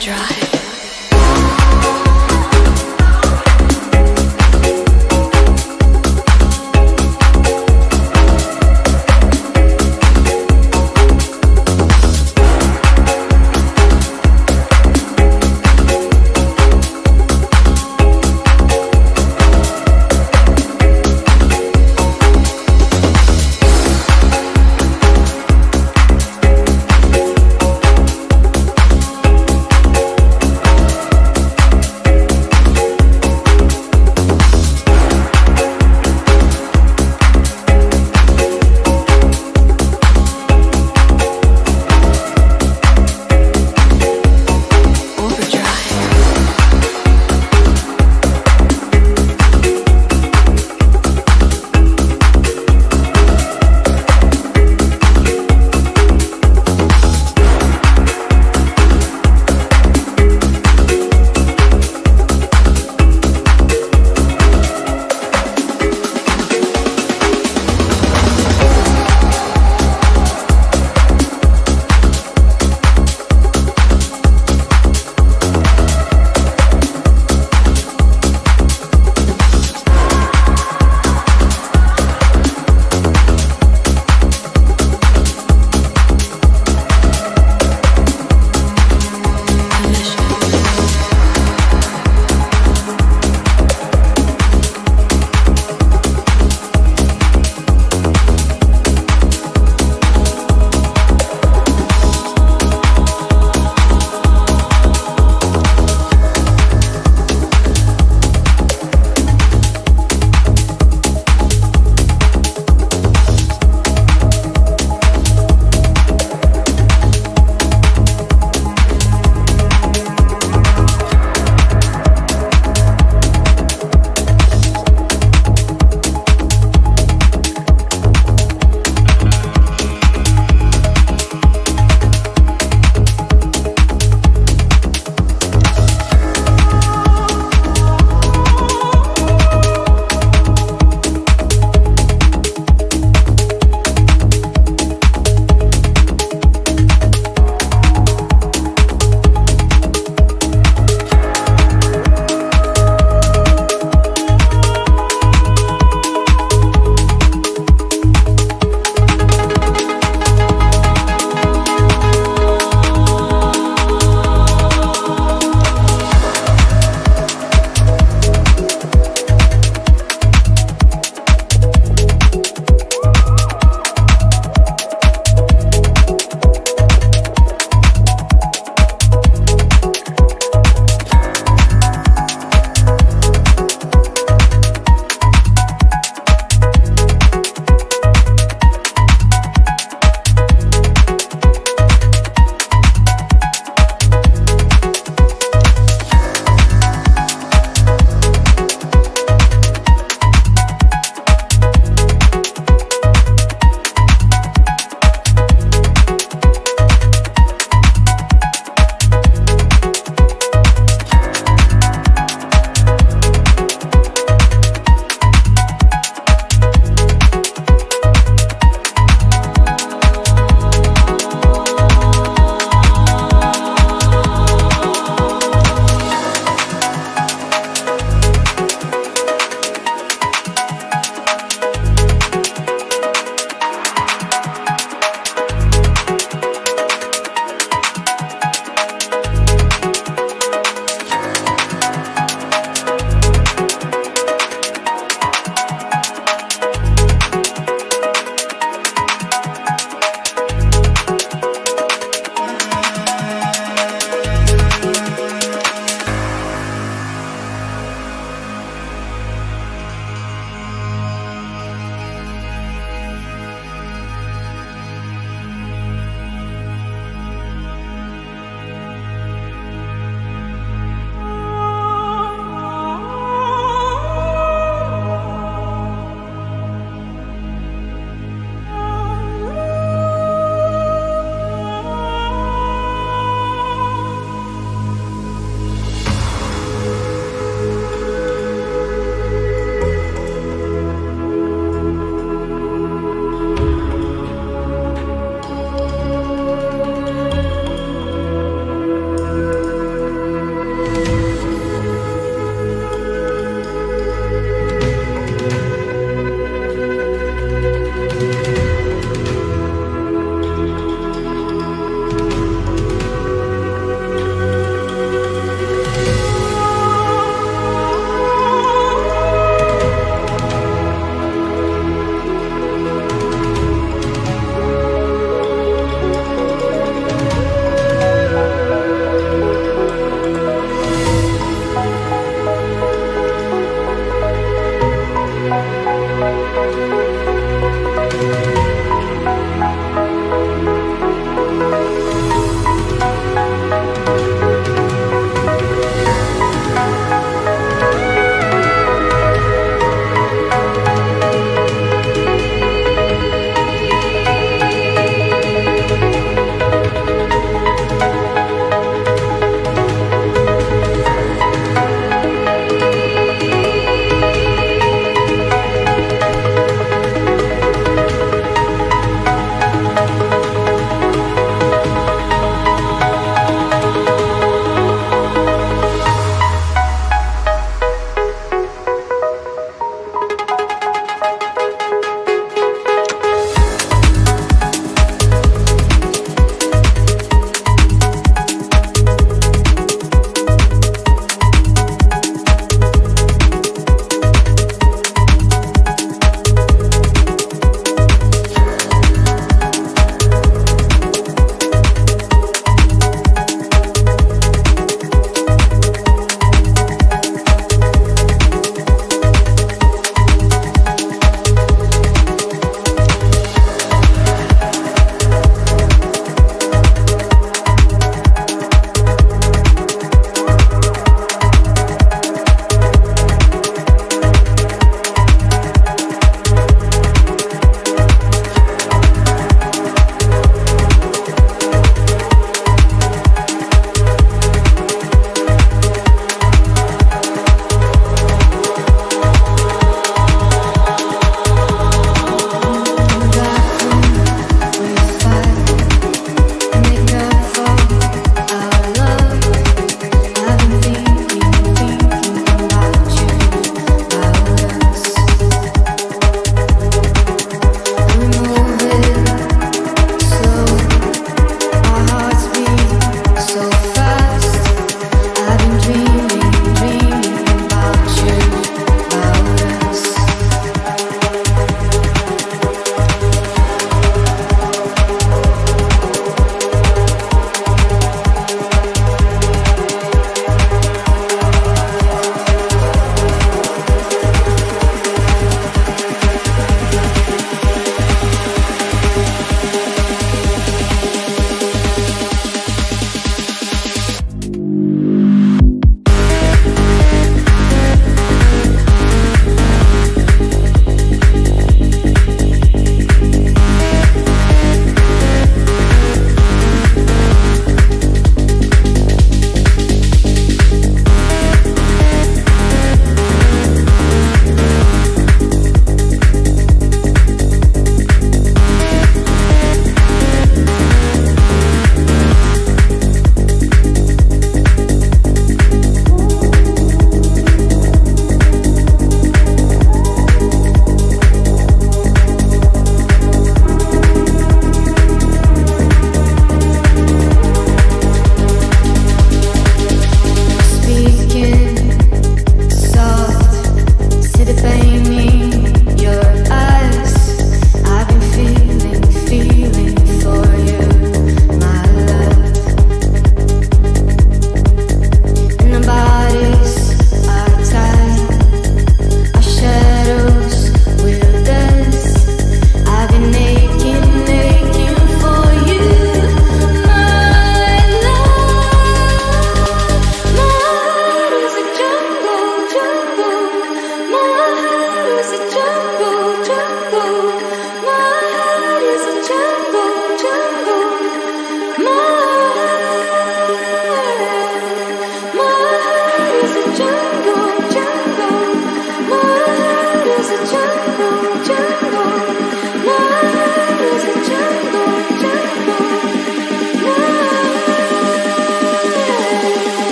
drive.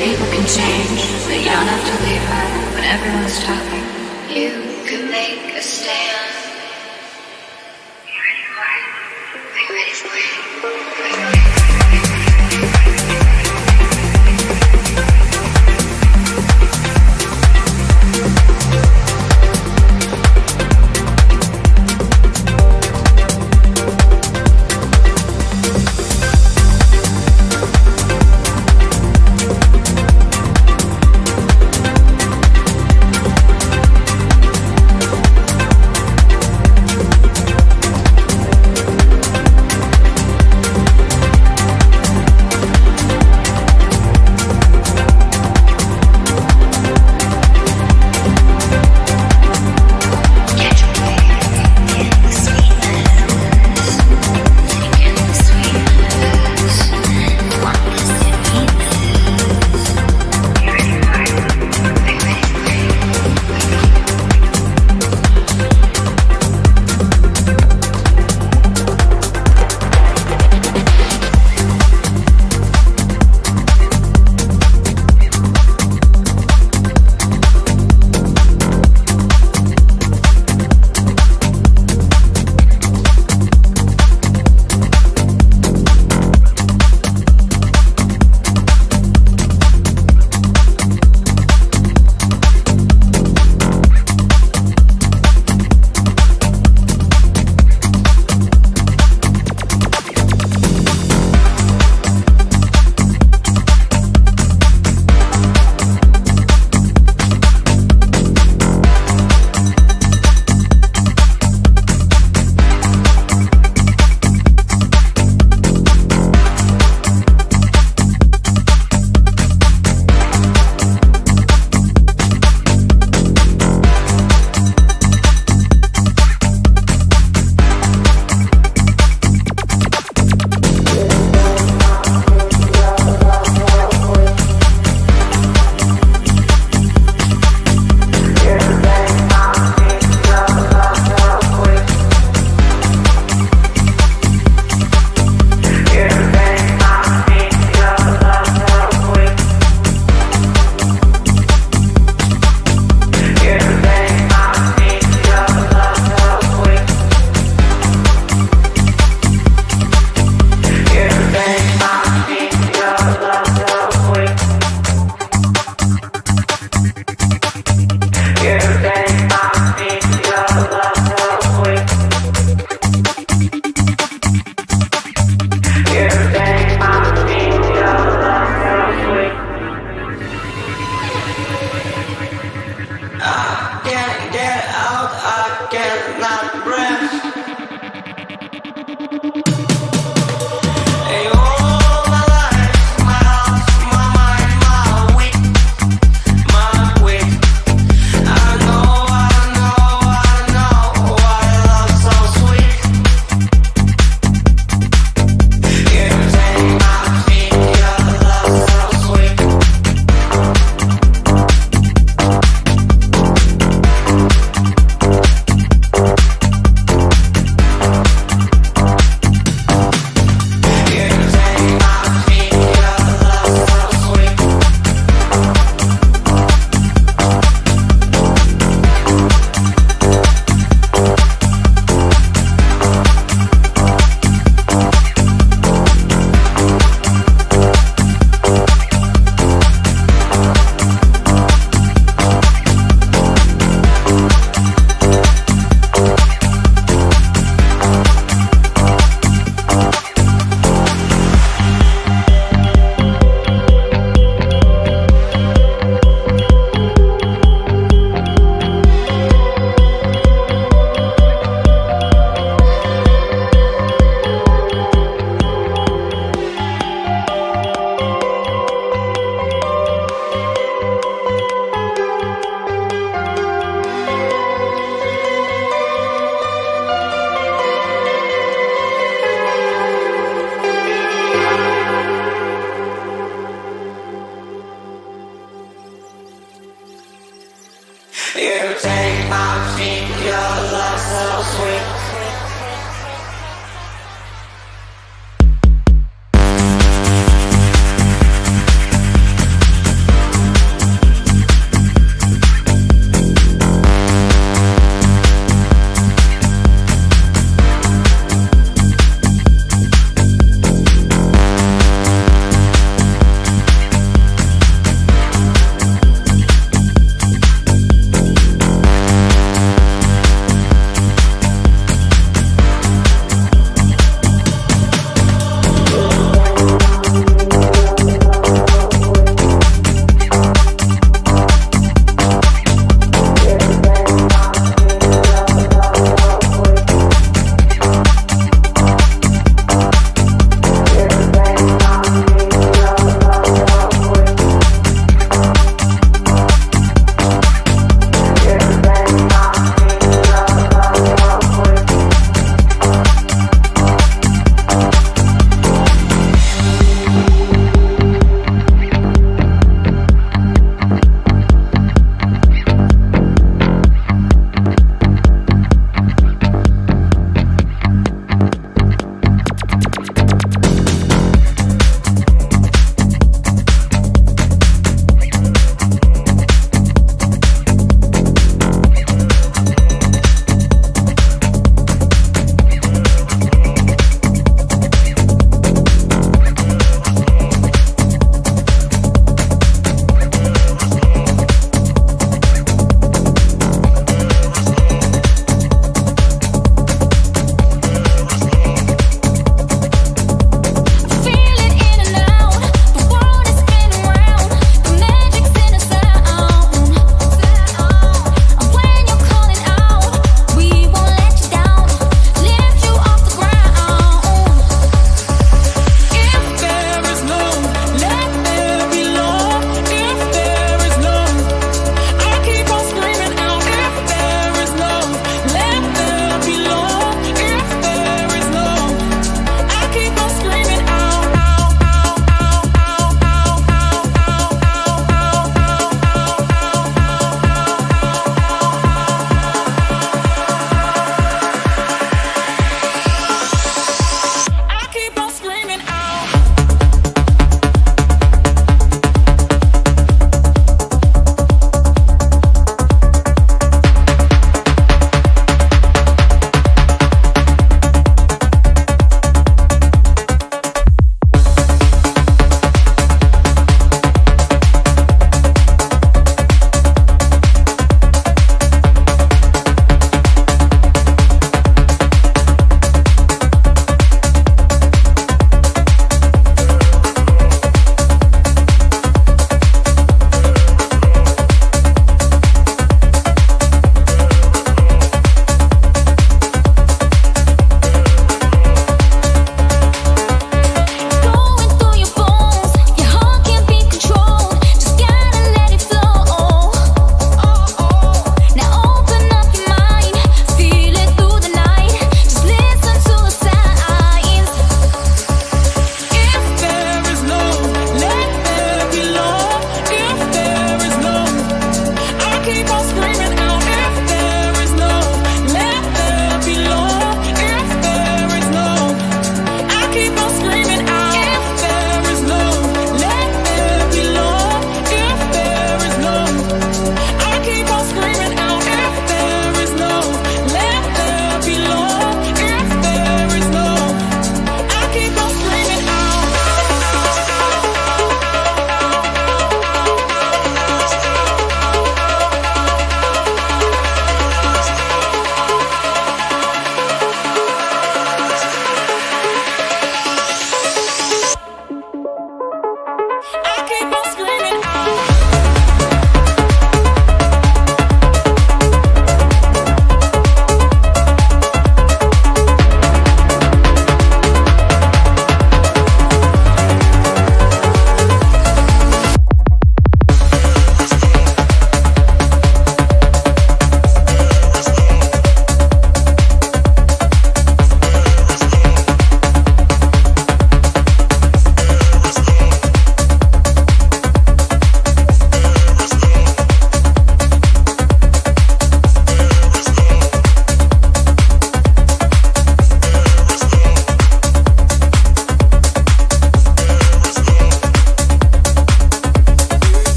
People can change, but you don't have to leave her when everyone's talking. You can make a stand. Be ready for it. Be ready for it. Be ready for it.